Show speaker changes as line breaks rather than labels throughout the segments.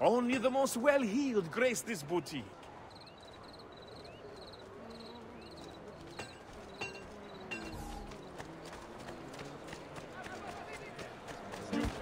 Only the most well-heeled grace this boutique.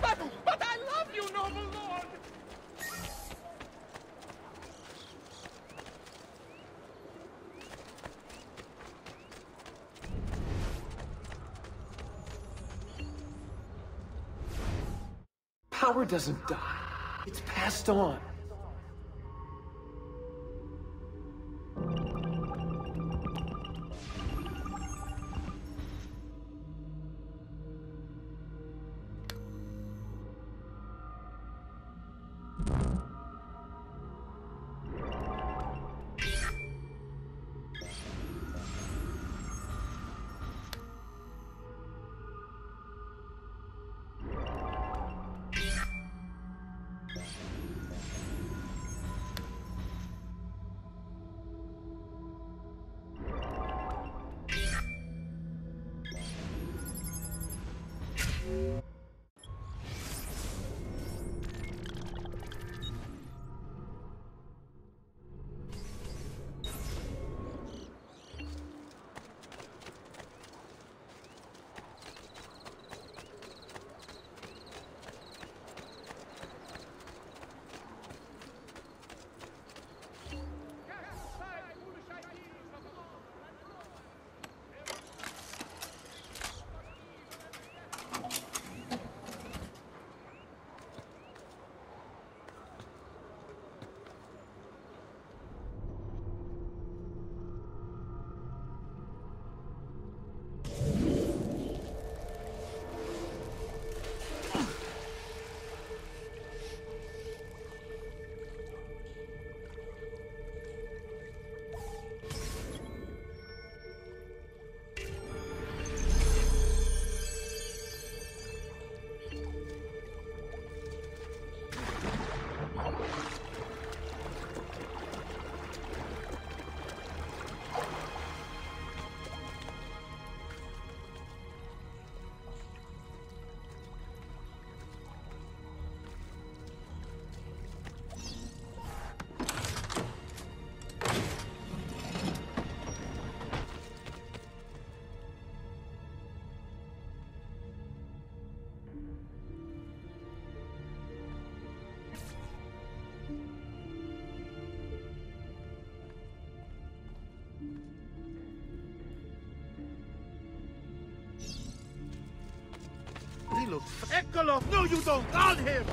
But, but I love you, noble lord!
Power doesn't die. Passed on.
Eccolo! No, you don't! On him!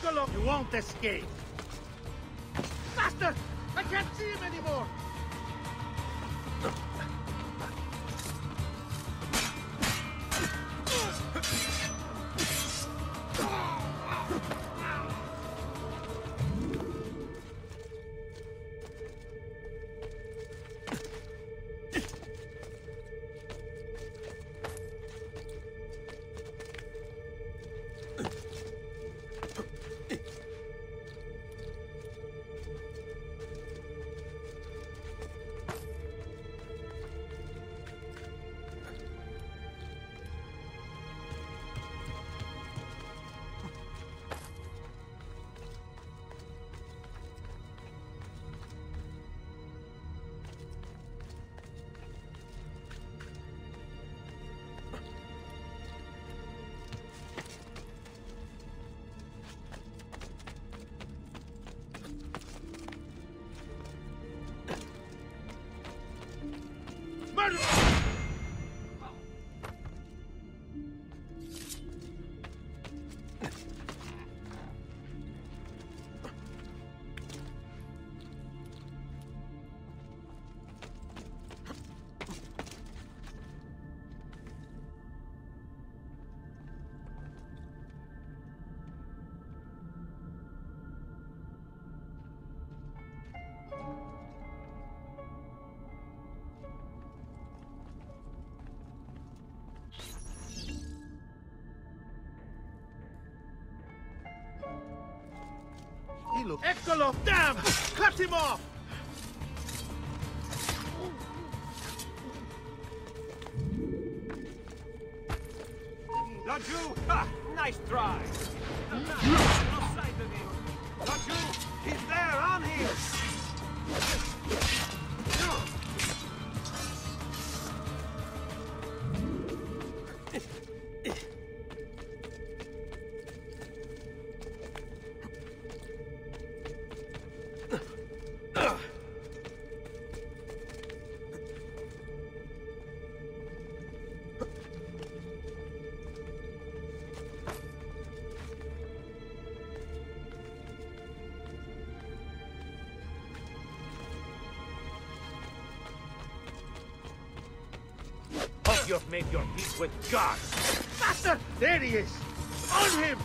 Eccolo! You won't escape! Bastard! I can't see him anymore! Murder! Look. Eccolo! Damn! Cut him off!
Laju! Ha! Nice try! Hmm? Laju! He's there, on him! God!
Bastard! There he is! On him!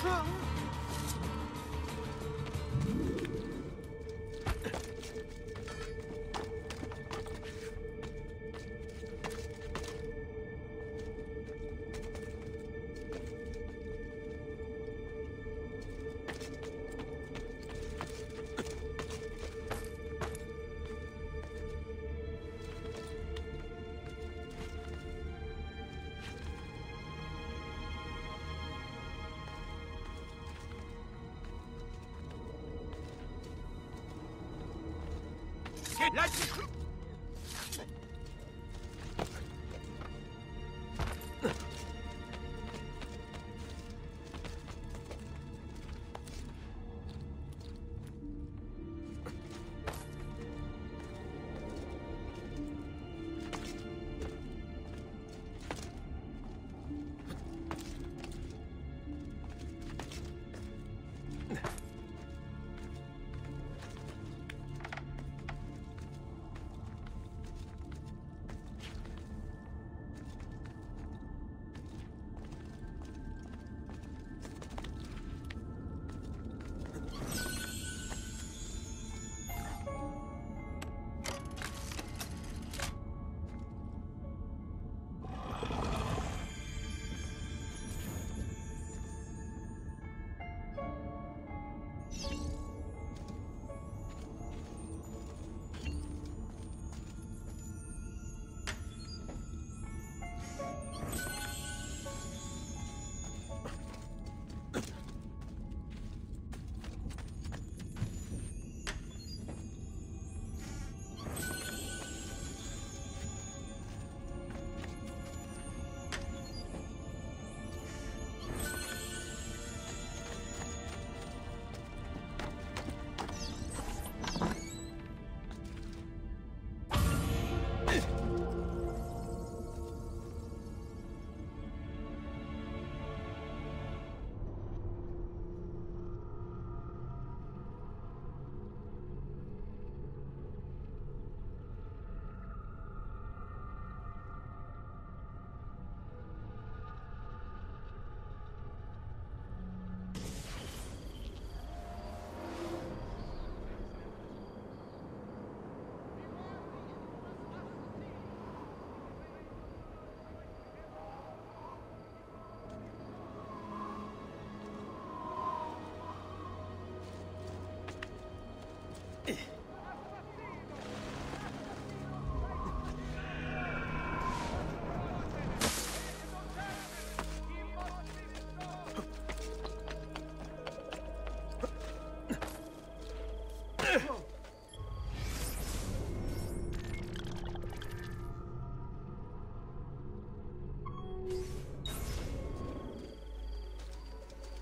Try! Let's...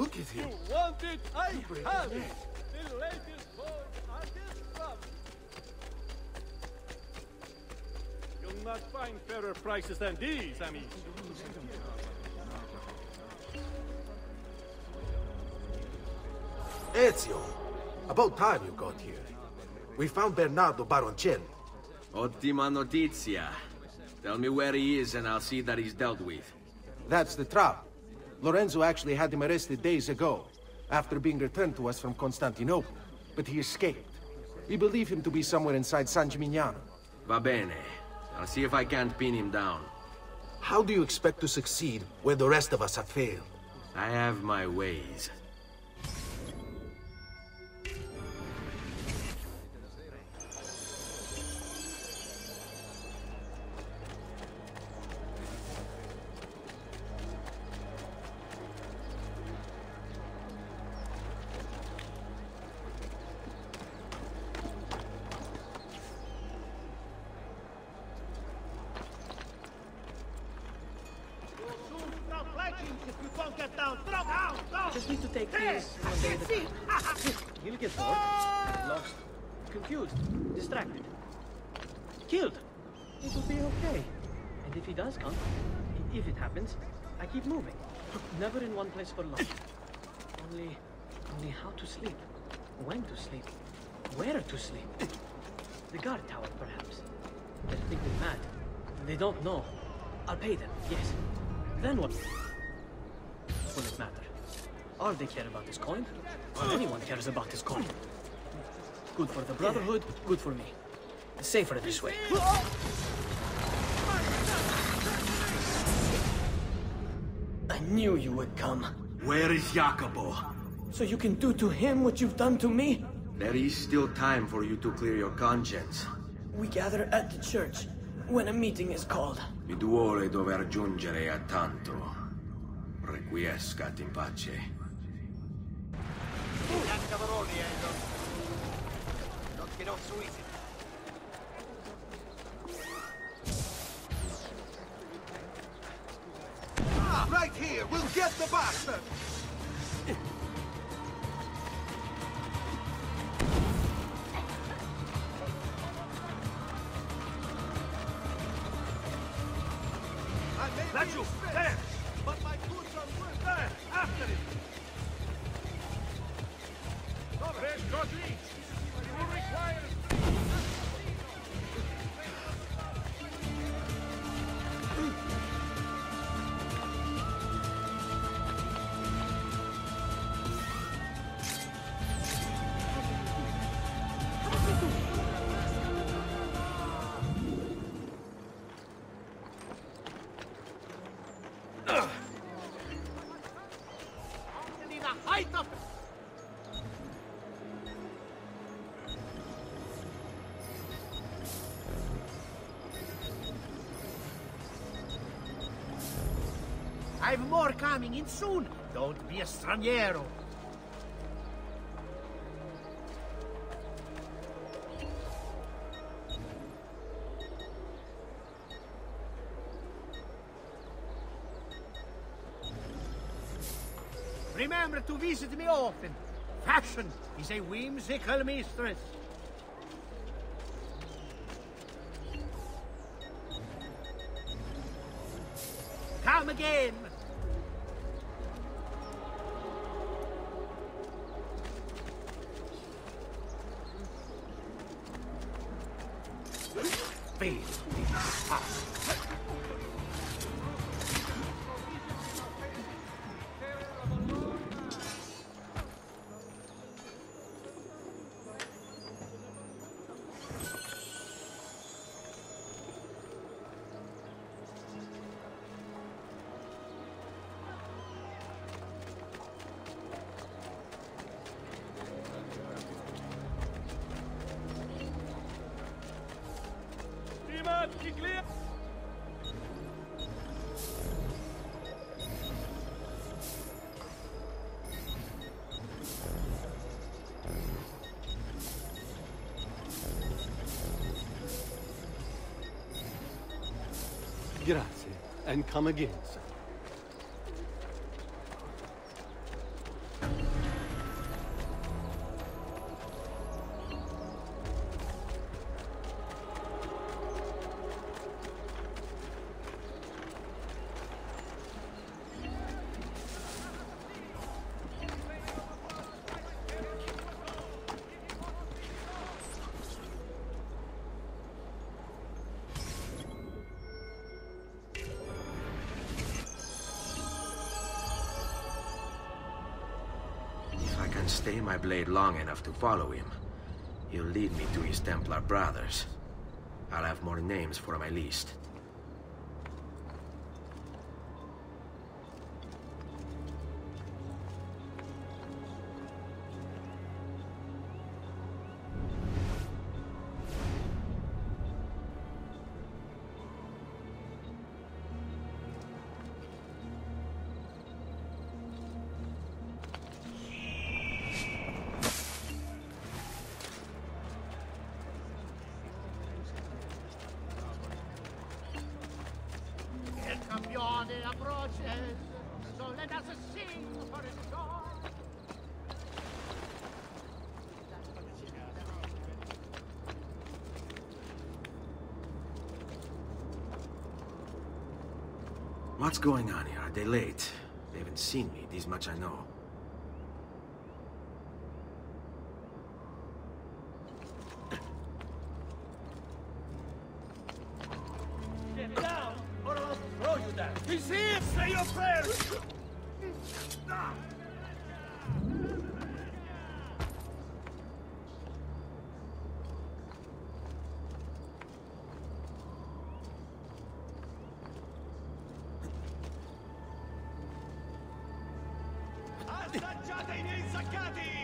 Look at him.
You want it? I have it. The latest toys are this from. You'll not find fairer prices than these, amigos.
Ezio, about time you got here. We found Bernardo Baroncelli.
Ottima notizia. Tell me where he is and I'll see that he's dealt with.
That's the trouble. Lorenzo actually had him arrested days ago, after being returned to us from Constantinople. But he escaped. We believe him to be somewhere inside San Gimignano.
Va bene. I'll see if I can't pin him down.
How do you expect to succeed where the rest of us have failed?
I have my ways.
Just need to take day at a time. He'll get bored, lost, confused, distracted, killed. It will be okay. And if he does come, if it happens, I keep moving. Never in one place for long. Only, only how to sleep, when to sleep, where to sleep. The guard tower, perhaps. They'll think we're mad. They don't know. I'll pay them, yes. Then what? All they care about is coin. All anyone cares about is coin. Good for the Brotherhood, good for me. Safer this way. I knew you would come.
Where is Jacopo?
So you can do to him what you've done to me?
There is still time for you to clear your conscience.
We gather at the church when a meeting is called.
Mi duole dover giungere a tanto. Requiescat in pace.
Right here, we'll get the bastard!
There's Godly!
More coming in soon. Don't be a straniero. Remember to visit me often. Fashion is a whimsical mistress.
And come again, sir.
Blade long enough to follow him, he'll lead me to his Templar brothers. I'll have more names for my list. Going on here? Are they late? They haven't seen me, this much I know.
Get down, or I'll throw you down! He's here! Say your prayers! I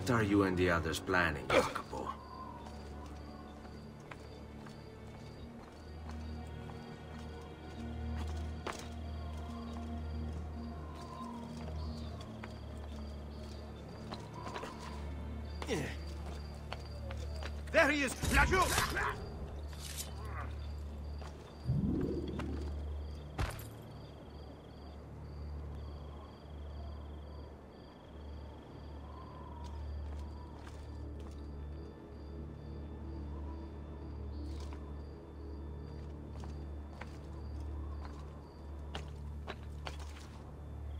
What are you and the others planning,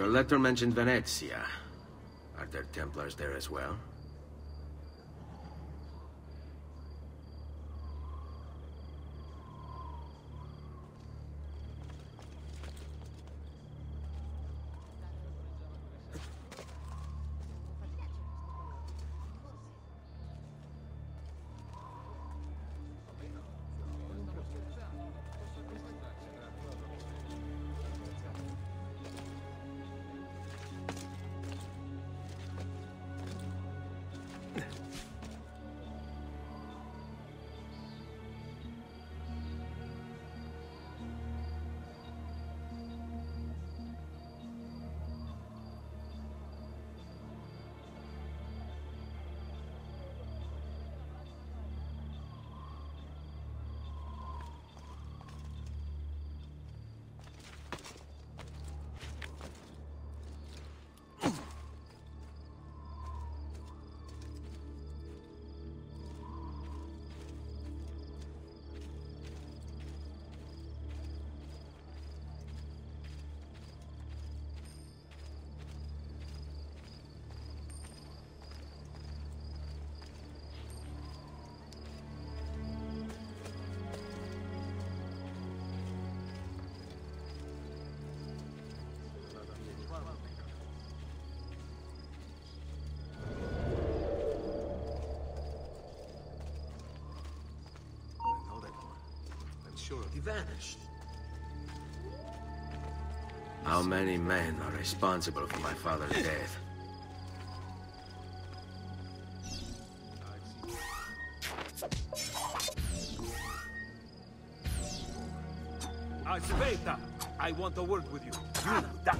Your letter mentioned Venezia. Are there Templars there as well?
Sure
He vanished. How many men are responsible for my father's death?
Azveta, I want a word with you. You, that.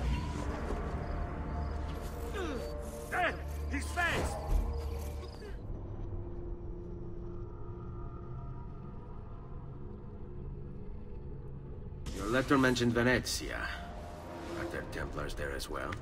There! He's fast!
Your mentioned Venezia. Are there Templars there as well?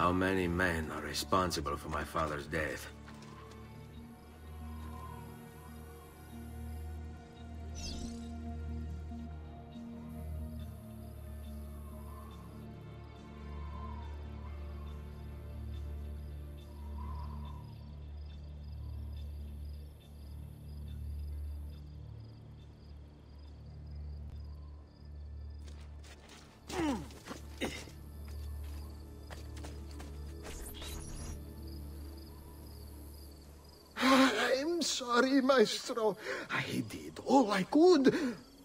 How many men are responsible for my father's death?
Sorry, Maestro. I did all I could,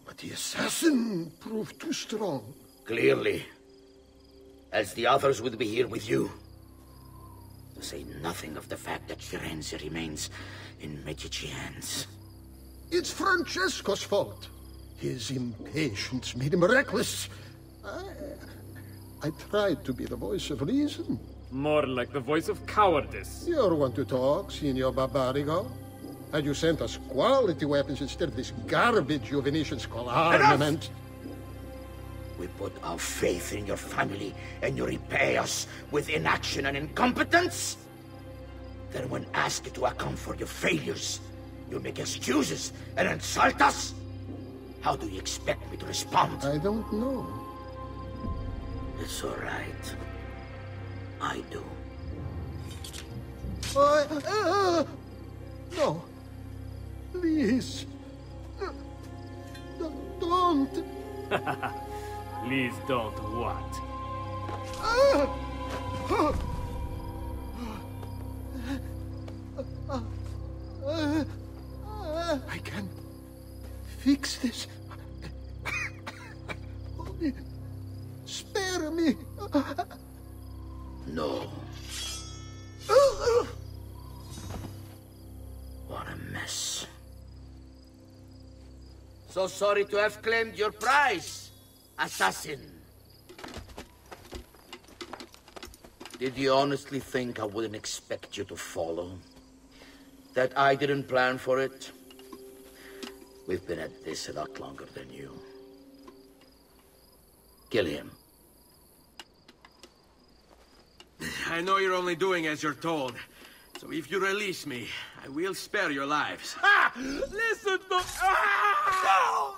but the assassin proved too strong.
Clearly. As the others would be here with you. To say nothing of the fact that Firenze remains in Medici hands.
It's Francesco's fault. His impatience made him reckless. I, I tried to be the voice of reason.
More like the voice of cowardice.
You're one to talk, Signor Barbarigo. Had you sent us quality weapons instead of this garbage you Venetians call armament...
We put our faith in your family, and you repay us with inaction and incompetence? Then when asked to account for your failures, you make excuses and insult us? How do you expect me to respond?
I don't know.
It's all right. I do.
Uh, uh, no. Please. No, don't.
Please don't what?
Ah!
Sorry to have claimed your prize, assassin. Did you honestly think I wouldn't expect you to follow? That I didn't plan for it? We've been at this a lot longer than you. Kill him.
I know you're only doing as you're told. So if you release me, I will spare your lives.
Ah! Listen to... Ah!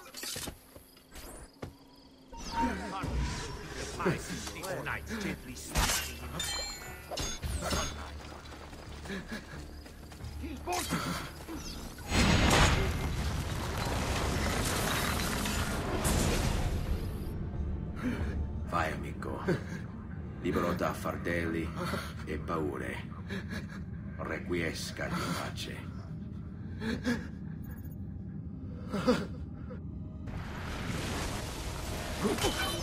These knights gently sliding.
He's both.
Vai, amico. Libero da fardelli e paure. Requiesca di pace.
You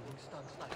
pulling stunts like.